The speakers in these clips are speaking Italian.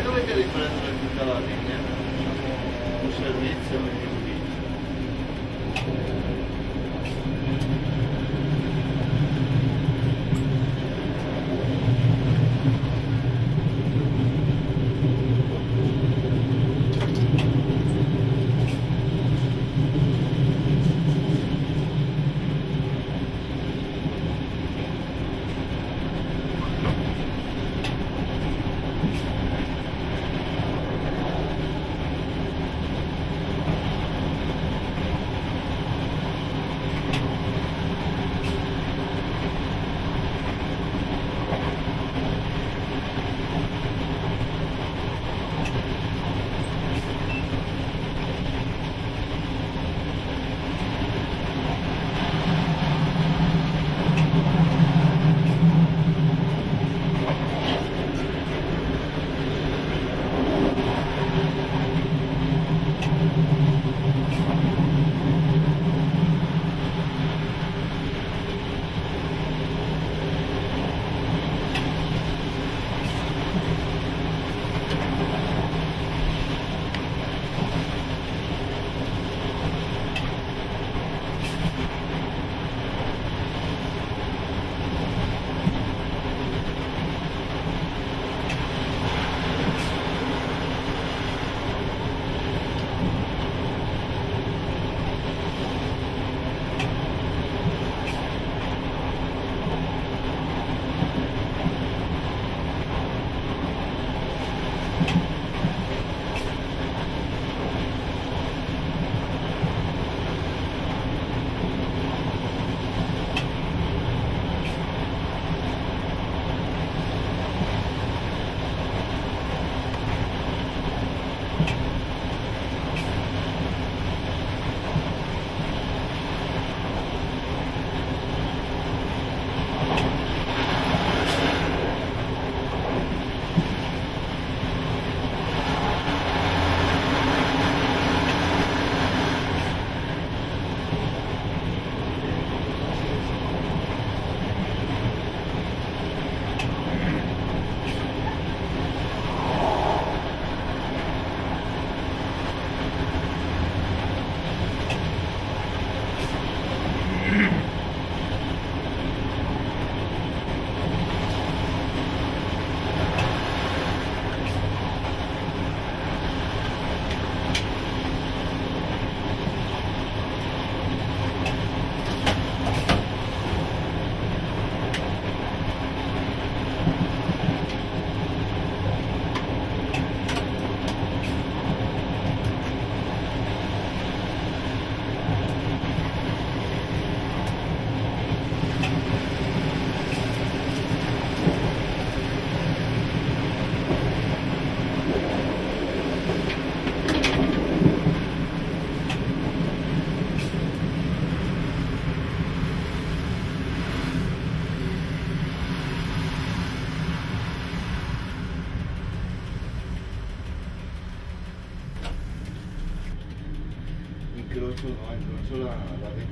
mai dovete riprendere tutta la diciamo, linea? Un servizio, un ufficio?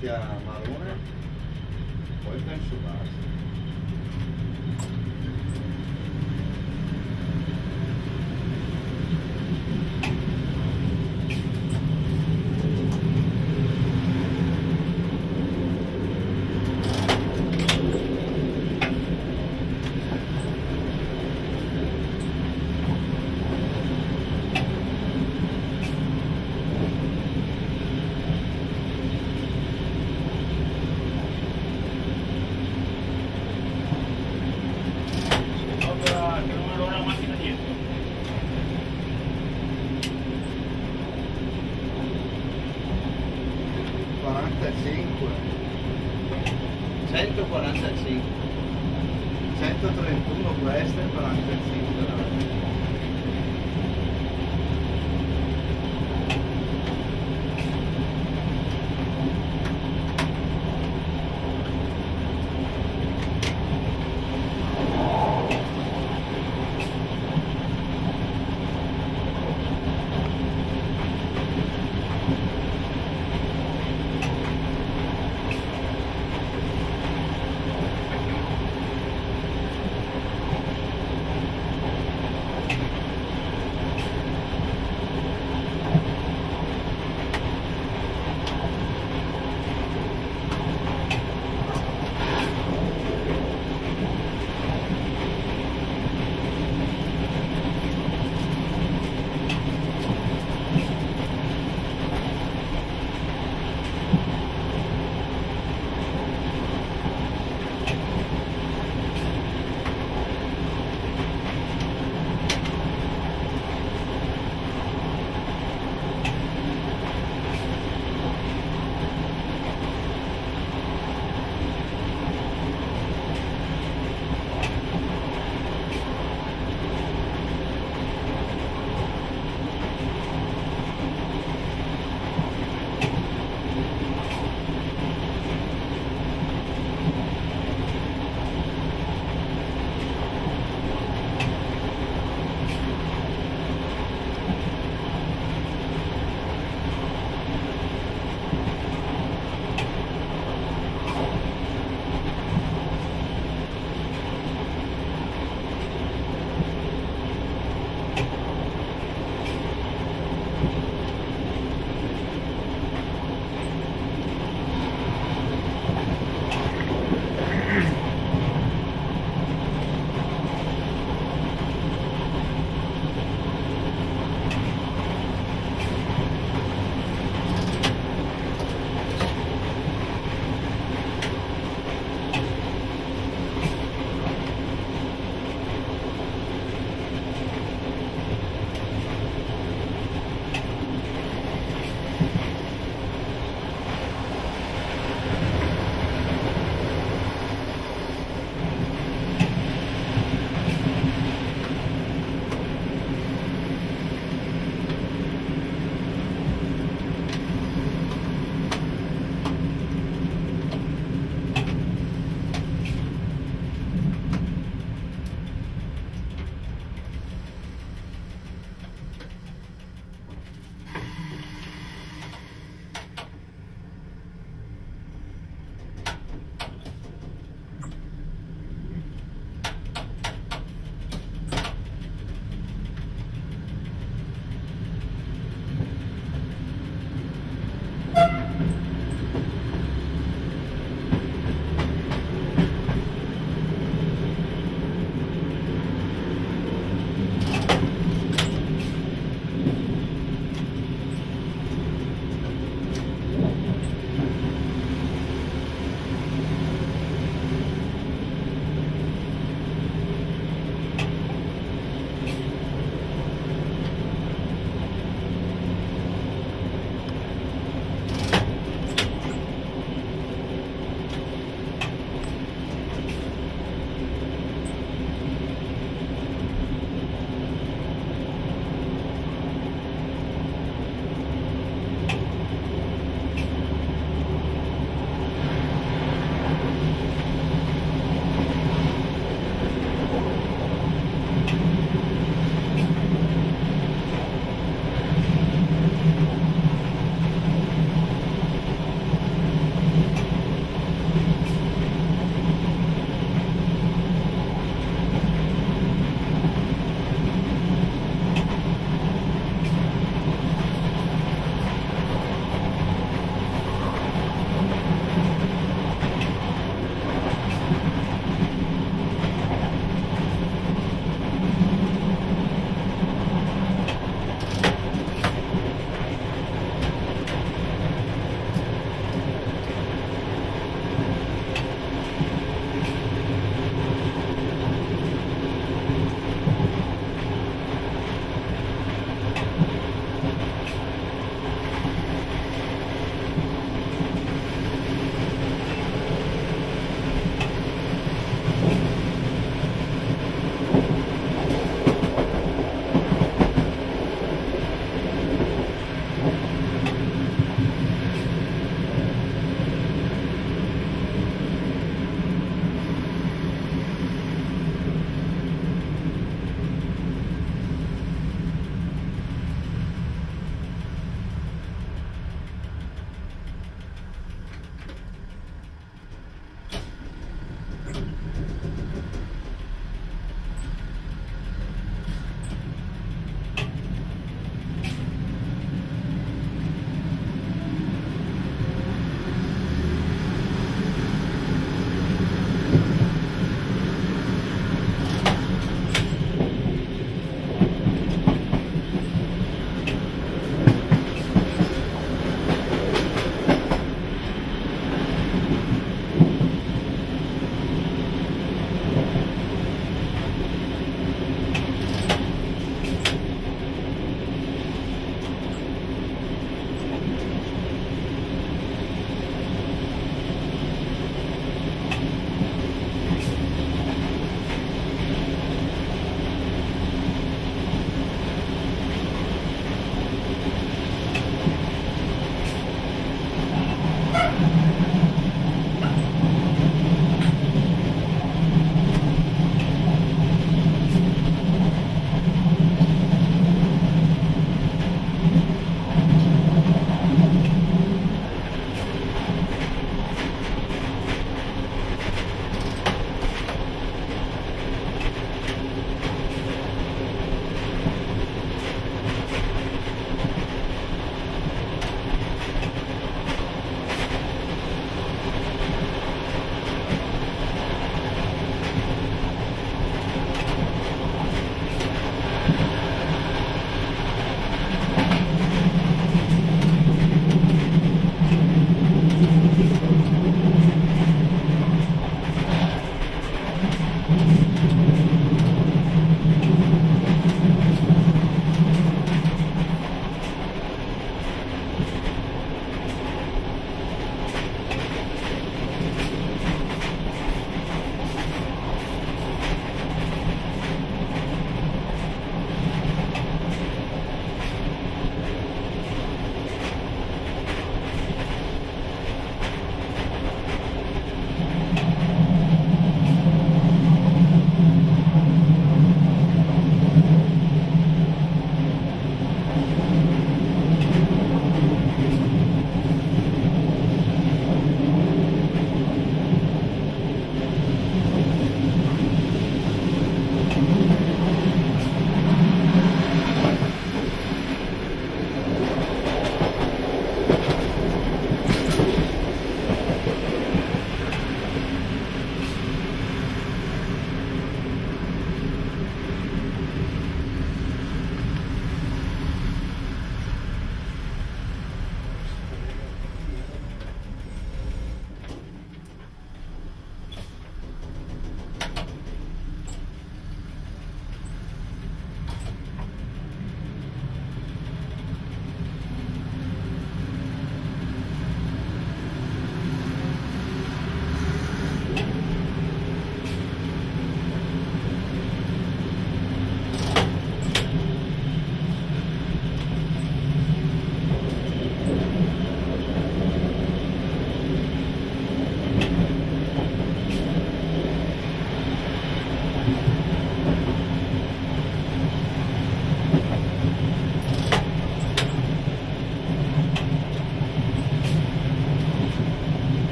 Incrocio, no? incrocio la, la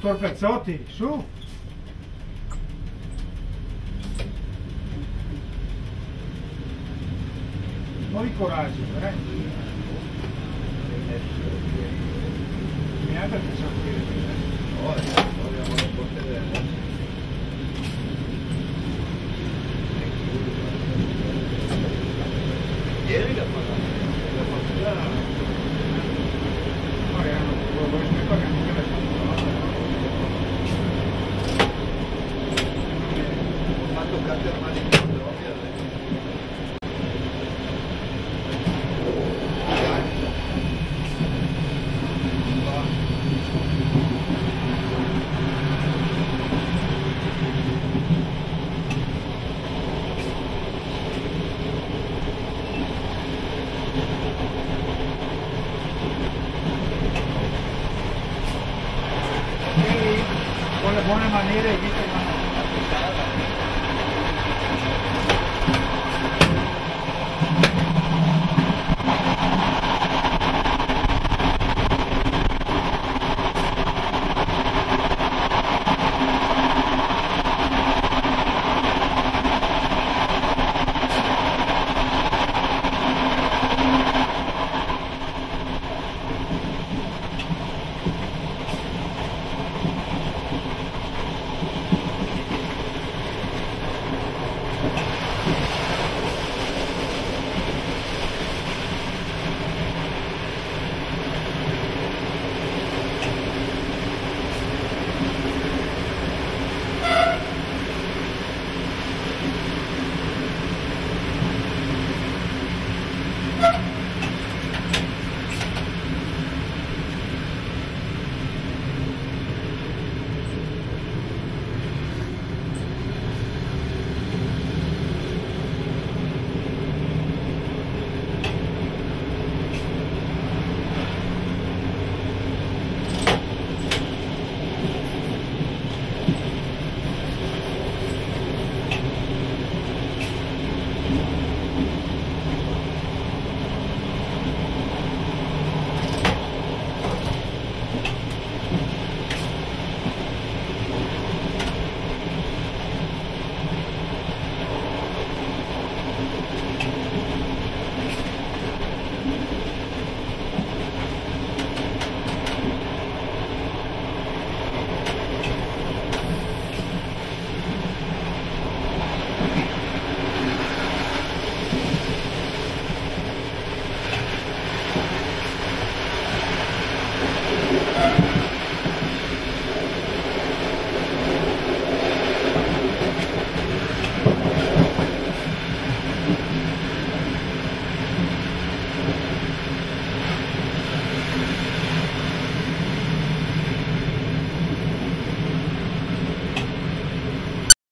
dottor Prezzotti, su! Un di coraggio, eh? Mi ha perché sapere, eh?